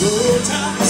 No time.